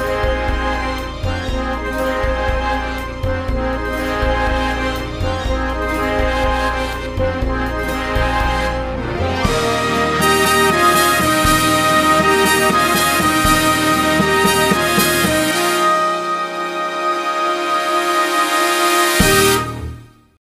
Bye.